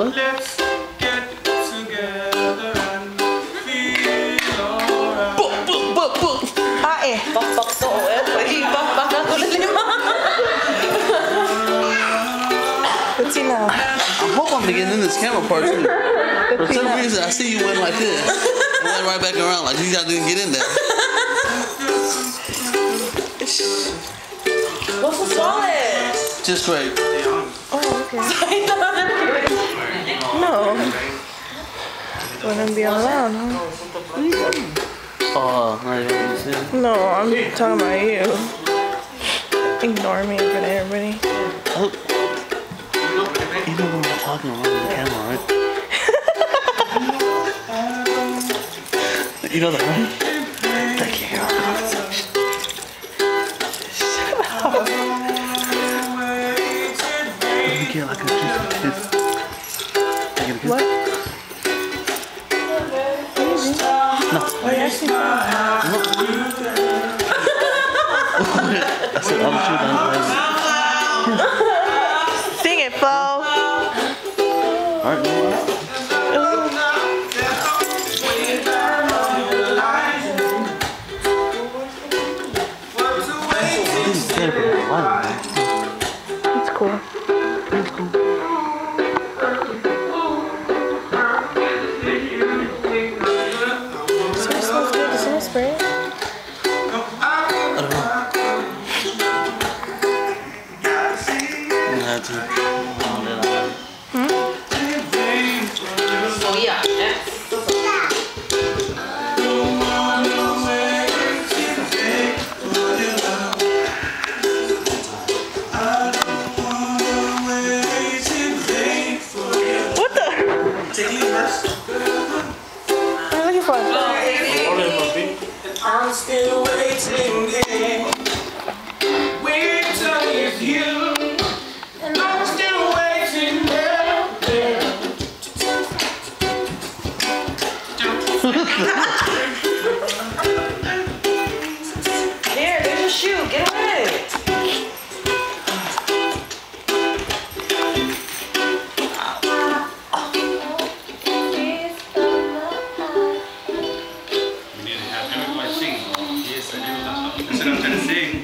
What? Let's get together and feel alright. Ah, eh. Bakbak to. Eh, pwede bakbak na tulad lima. Let's see now. I hope I'm getting in this camera part too. For some reason, I see you went like this. And went right back around like you guys didn't get in there. What's so solid? Just great. Oh, okay. No. Wouldn't be allowed, huh? Oh, not even you see. No, I'm talking about you. Ignore me in front of everybody. Oh. You know when I'm talking around the camera, right? you know that, right? Thank you. Let me get like a kiss, kiss. Can I get a kiss? What? No. Yeah, I see that. I said, I'm Sing it. Alright, you know what? I'm gonna have to. Then I'll- yeah. yeah. What the? What are looking for? I'm still waiting, yeah. Winter is you, Yes, I do. That's what I'm trying to say.